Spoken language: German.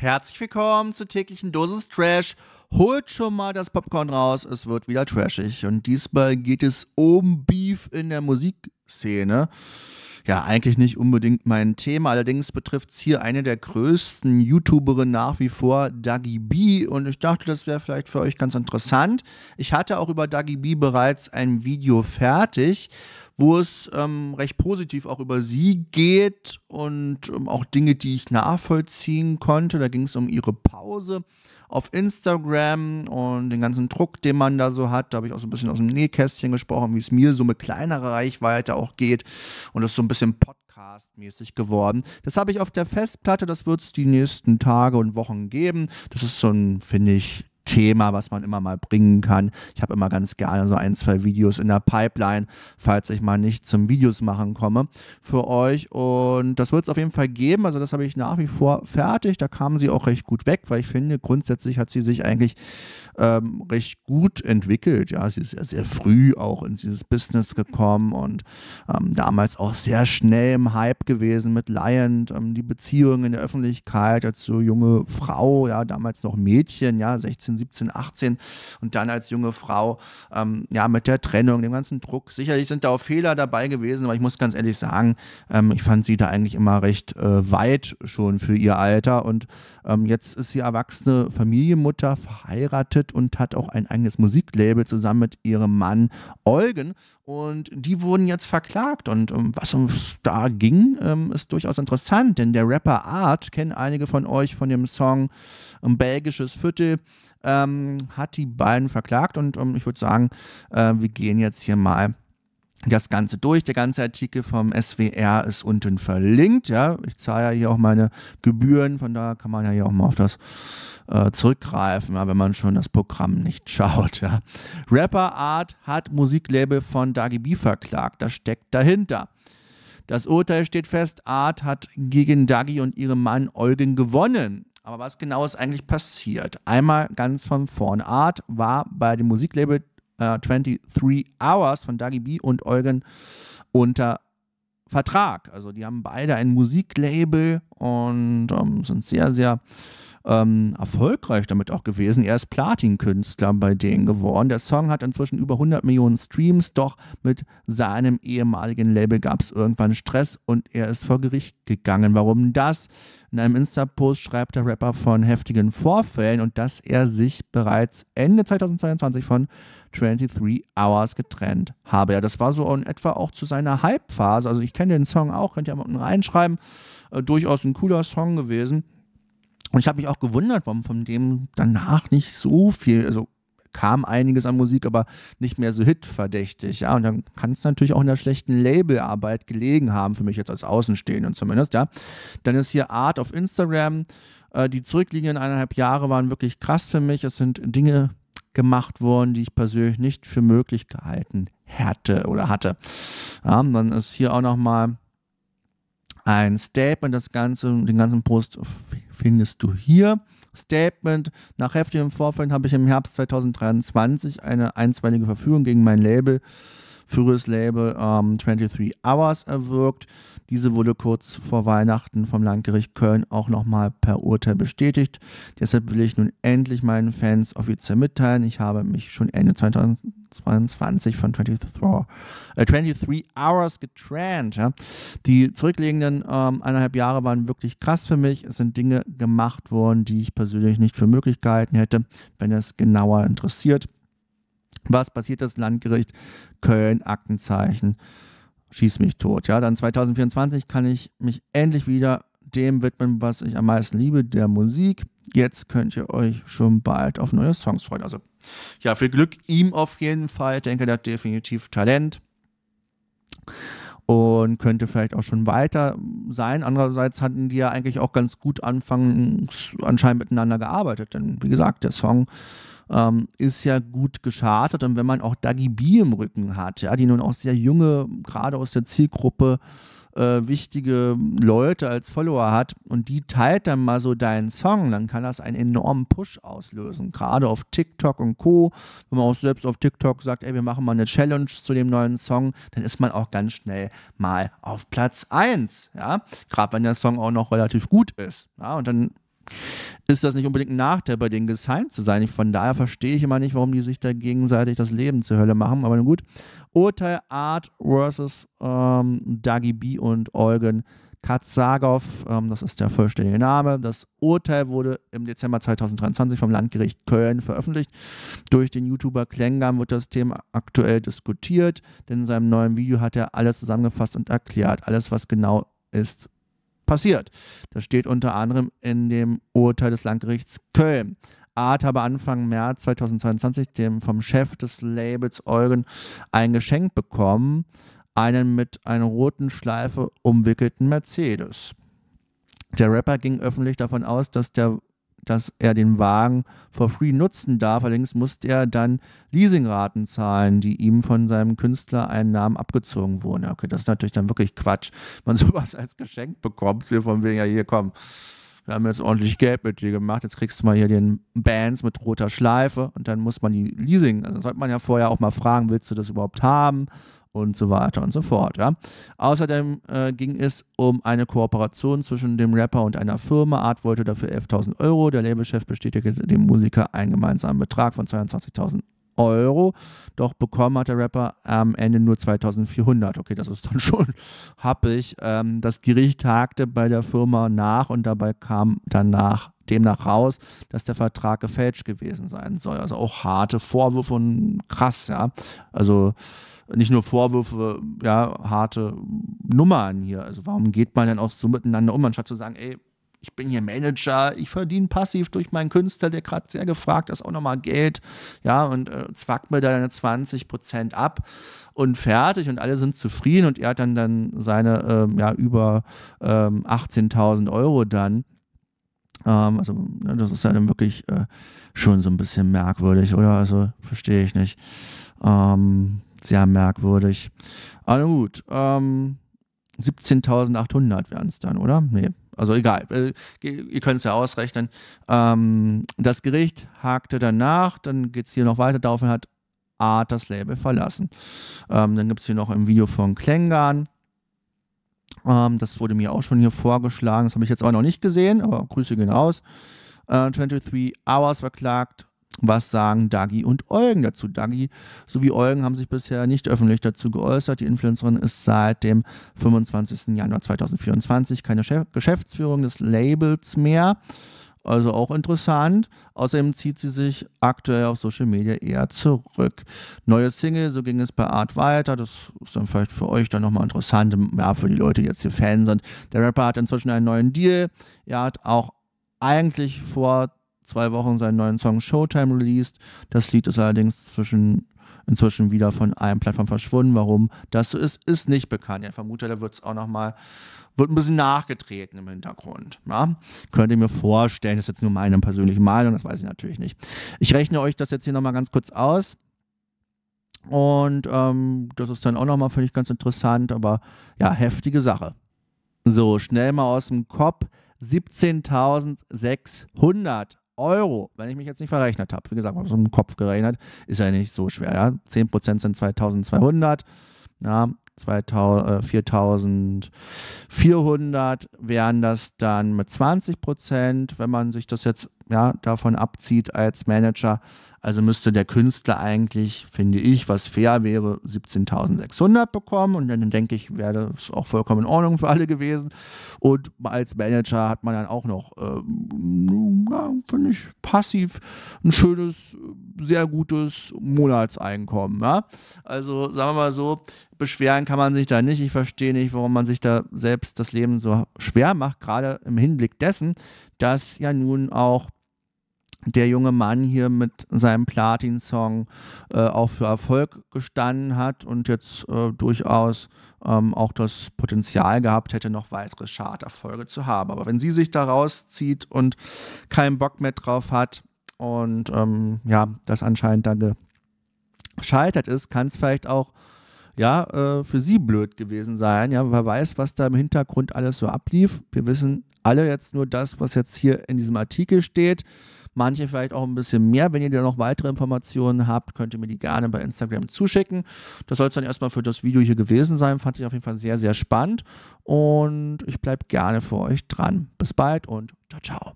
Herzlich willkommen zur täglichen Dosis Trash. Holt schon mal das Popcorn raus, es wird wieder trashig. Und diesmal geht es um Beef in der Musikszene. Ja, eigentlich nicht unbedingt mein Thema, allerdings betrifft es hier eine der größten YouTuberinnen nach wie vor, Dagi B. Und ich dachte, das wäre vielleicht für euch ganz interessant. Ich hatte auch über Dagi B bereits ein Video fertig wo es ähm, recht positiv auch über sie geht und ähm, auch Dinge, die ich nachvollziehen konnte. Da ging es um ihre Pause auf Instagram und den ganzen Druck, den man da so hat. Da habe ich auch so ein bisschen aus dem Nähkästchen gesprochen, wie es mir so mit kleinerer Reichweite auch geht. Und das ist so ein bisschen Podcast-mäßig geworden. Das habe ich auf der Festplatte, das wird es die nächsten Tage und Wochen geben. Das ist so ein, finde ich, Thema, was man immer mal bringen kann. Ich habe immer ganz gerne so ein, zwei Videos in der Pipeline, falls ich mal nicht zum Videos machen komme für euch. Und das wird es auf jeden Fall geben. Also das habe ich nach wie vor fertig. Da kam sie auch recht gut weg, weil ich finde, grundsätzlich hat sie sich eigentlich ähm, recht gut entwickelt. Ja, sie ist ja sehr früh auch in dieses Business gekommen und ähm, damals auch sehr schnell im Hype gewesen mit Lion, ähm, die Beziehung in der Öffentlichkeit als so junge Frau, ja, damals noch Mädchen, ja, 16, 17, 18 und dann als junge Frau, ähm, ja, mit der Trennung, dem ganzen Druck. Sicherlich sind da auch Fehler dabei gewesen, aber ich muss ganz ehrlich sagen, ähm, ich fand sie da eigentlich immer recht äh, weit schon für ihr Alter und ähm, jetzt ist sie erwachsene Familienmutter, verheiratet und hat auch ein eigenes Musiklabel zusammen mit ihrem Mann Eugen und die wurden jetzt verklagt und um, was uns da ging, ähm, ist durchaus interessant, denn der Rapper Art, kennen einige von euch von dem Song um, Belgisches Viertel, ähm, hat die beiden verklagt und um, ich würde sagen, äh, wir gehen jetzt hier mal das Ganze durch. Der ganze Artikel vom SWR ist unten verlinkt. Ja, ich zahle ja hier auch meine Gebühren, von daher kann man ja hier auch mal auf das äh, zurückgreifen, ja, wenn man schon das Programm nicht schaut. Ja. Rapper Art hat Musiklabel von Dagi B verklagt. Das steckt dahinter. Das Urteil steht fest, Art hat gegen Dagi und ihrem Mann Eugen gewonnen. Aber was genau ist eigentlich passiert? Einmal ganz von vorn. Art war bei dem Musiklabel äh, 23 Hours von Dagi B und Eugen unter Vertrag. Also die haben beide ein Musiklabel und ähm, sind sehr, sehr ähm, erfolgreich damit auch gewesen. Er ist Platin-Künstler bei denen geworden. Der Song hat inzwischen über 100 Millionen Streams, doch mit seinem ehemaligen Label gab es irgendwann Stress und er ist vor Gericht gegangen. Warum das? In einem Insta-Post schreibt der Rapper von heftigen Vorfällen und dass er sich bereits Ende 2022 von 23 Hours getrennt habe. Ja, das war so in etwa auch zu seiner Hype-Phase. Also ich kenne den Song auch, könnt ihr mal unten reinschreiben. Äh, durchaus ein cooler Song gewesen. Und ich habe mich auch gewundert, warum von dem danach nicht so viel, also kam einiges an Musik, aber nicht mehr so hitverdächtig. Ja, und dann kann es natürlich auch in der schlechten Labelarbeit gelegen haben, für mich jetzt als Außenstehenden zumindest. Ja, dann ist hier Art auf Instagram. Äh, die zurückliegenden eineinhalb Jahre waren wirklich krass für mich. Es sind Dinge gemacht worden, die ich persönlich nicht für möglich gehalten hätte oder hatte. Ja, dann ist hier auch nochmal ein Statement, das Ganze, den ganzen Post findest du hier. Statement. Nach heftigem Vorfällen habe ich im Herbst 2023 eine einstweilige Verfügung gegen mein Label für Label ähm, 23 Hours erwirkt. Diese wurde kurz vor Weihnachten vom Landgericht Köln auch nochmal per Urteil bestätigt. Deshalb will ich nun endlich meinen Fans offiziell mitteilen. Ich habe mich schon Ende 2022 von 23, äh, 23 Hours getrennt. Ja. Die zurückliegenden ähm, eineinhalb Jahre waren wirklich krass für mich. Es sind Dinge gemacht worden, die ich persönlich nicht für möglich gehalten hätte, wenn es genauer interessiert. Was passiert das Landgericht Köln, Aktenzeichen, schieß mich tot. Ja, dann 2024 kann ich mich endlich wieder dem widmen, was ich am meisten liebe, der Musik. Jetzt könnt ihr euch schon bald auf neue Songs freuen. Also ja, viel Glück ihm auf jeden Fall. Ich denke, der hat definitiv Talent und könnte vielleicht auch schon weiter sein. Andererseits hatten die ja eigentlich auch ganz gut anfangs anscheinend miteinander gearbeitet. Denn wie gesagt, der Song ähm, ist ja gut geschartet. Und wenn man auch Dagi B im Rücken hat, ja, die nun auch sehr junge, gerade aus der Zielgruppe, äh, wichtige Leute als Follower hat und die teilt dann mal so deinen Song, dann kann das einen enormen Push auslösen. Gerade auf TikTok und Co. Wenn man auch selbst auf TikTok sagt, ey, wir machen mal eine Challenge zu dem neuen Song, dann ist man auch ganz schnell mal auf Platz 1. Ja? Gerade wenn der Song auch noch relativ gut ist. Ja? Und dann ist das nicht unbedingt ein Nachteil, bei denen gesigned zu sein. Von daher verstehe ich immer nicht, warum die sich da gegenseitig das Leben zur Hölle machen. Aber nun gut. Urteil Art versus ähm, Dagi B und Eugen Katzagov, ähm, das ist der vollständige Name. Das Urteil wurde im Dezember 2023 vom Landgericht Köln veröffentlicht. Durch den YouTuber Klängern wird das Thema aktuell diskutiert, denn in seinem neuen Video hat er alles zusammengefasst und erklärt, alles, was genau ist passiert. Das steht unter anderem in dem Urteil des Landgerichts Köln. Art habe Anfang März 2022 dem vom Chef des Labels Eugen ein Geschenk bekommen einen mit einer roten Schleife umwickelten Mercedes. Der Rapper ging öffentlich davon aus, dass, der, dass er den Wagen for free nutzen darf. Allerdings musste er dann Leasingraten zahlen, die ihm von seinem Künstlereinnahmen abgezogen wurden. Okay, das ist natürlich dann wirklich Quatsch, wenn man sowas als Geschenk bekommt. Hier von wegen, ja, hier komm, wir haben jetzt ordentlich Geld mit dir gemacht, jetzt kriegst du mal hier den Bands mit roter Schleife und dann muss man die Leasing, also sollte man ja vorher auch mal fragen, willst du das überhaupt haben? Und so weiter und so fort. Ja. Außerdem äh, ging es um eine Kooperation zwischen dem Rapper und einer Firma. Art wollte dafür 11.000 Euro. Der Labelchef bestätigte dem Musiker einen gemeinsamen Betrag von 22.000 Euro. Doch bekommen hat der Rapper am Ende nur 2400. Okay, das ist dann schon happig. Ähm, das Gericht hakte bei der Firma nach und dabei kam danach demnach raus, dass der Vertrag gefälscht gewesen sein soll. Also auch harte Vorwürfe und krass, ja. Also nicht nur Vorwürfe, ja, harte Nummern hier. Also warum geht man denn auch so miteinander um, anstatt zu sagen, ey, ich bin hier Manager, ich verdiene passiv durch meinen Künstler, der gerade sehr gefragt ist, auch nochmal Geld, ja, und äh, zwackt mir da deine 20 Prozent ab und fertig und alle sind zufrieden und er hat dann, dann seine, ähm, ja, über ähm, 18.000 Euro dann. Ähm, also, ne, das ist ja dann wirklich äh, schon so ein bisschen merkwürdig, oder? Also, verstehe ich nicht. Ähm, sehr merkwürdig. Aber gut, ähm, 17.800 wären es dann, oder? Nee, also egal. Äh, ihr könnt es ja ausrechnen. Ähm, das Gericht hakte danach, dann geht es hier noch weiter. Daraufhin hat Art das Label verlassen. Ähm, dann gibt es hier noch ein Video von Klängern. Ähm, das wurde mir auch schon hier vorgeschlagen. Das habe ich jetzt aber noch nicht gesehen, aber Grüße gehen raus. Äh, 23 Hours verklagt was sagen Dagi und Eugen dazu? Dagi sowie Eugen haben sich bisher nicht öffentlich dazu geäußert. Die Influencerin ist seit dem 25. Januar 2024 keine Geschäftsführung des Labels mehr. Also auch interessant. Außerdem zieht sie sich aktuell auf Social Media eher zurück. Neue Single, so ging es bei Art weiter. Das ist dann vielleicht für euch dann nochmal interessant. Ja, für die Leute, die jetzt hier Fan sind. Der Rapper hat inzwischen einen neuen Deal. Er hat auch eigentlich vor zwei Wochen seinen neuen Song Showtime released. Das Lied ist allerdings zwischen, inzwischen wieder von allen Plattformen verschwunden. Warum das so ist, ist nicht bekannt. Ich vermute, da wird es auch nochmal, ein bisschen nachgetreten im Hintergrund. Ja? Könnt ihr mir vorstellen, das ist jetzt nur meine persönliche Meinung, das weiß ich natürlich nicht. Ich rechne euch das jetzt hier nochmal ganz kurz aus. Und ähm, das ist dann auch nochmal, finde ich, ganz interessant, aber ja, heftige Sache. So, schnell mal aus dem Kopf. 17.600 Euro, wenn ich mich jetzt nicht verrechnet habe. Wie gesagt, so im Kopf gerechnet, ist ja nicht so schwer. Ja? 10% sind 2200, ja, 4400 wären das dann mit 20% wenn man sich das jetzt ja, davon abzieht als Manager. Also müsste der Künstler eigentlich, finde ich, was fair wäre, 17.600 bekommen. Und dann denke ich, wäre das auch vollkommen in Ordnung für alle gewesen. Und als Manager hat man dann auch noch, äh, ja, finde ich, passiv ein schönes, sehr gutes Monatseinkommen. Ja? Also sagen wir mal so, beschweren kann man sich da nicht. Ich verstehe nicht, warum man sich da selbst das Leben so schwer macht, gerade im Hinblick dessen, dass ja nun auch der junge Mann hier mit seinem Platin-Song äh, auch für Erfolg gestanden hat und jetzt äh, durchaus ähm, auch das Potenzial gehabt hätte, noch weitere Charterfolge zu haben. Aber wenn sie sich da rauszieht und keinen Bock mehr drauf hat und ähm, ja, das anscheinend dann gescheitert ist, kann es vielleicht auch ja, äh, für sie blöd gewesen sein. Ja, wer weiß, was da im Hintergrund alles so ablief. Wir wissen alle jetzt nur das, was jetzt hier in diesem Artikel steht manche vielleicht auch ein bisschen mehr. Wenn ihr da noch weitere Informationen habt, könnt ihr mir die gerne bei Instagram zuschicken. Das soll es dann erstmal für das Video hier gewesen sein. Fand ich auf jeden Fall sehr, sehr spannend und ich bleibe gerne für euch dran. Bis bald und ciao, ciao.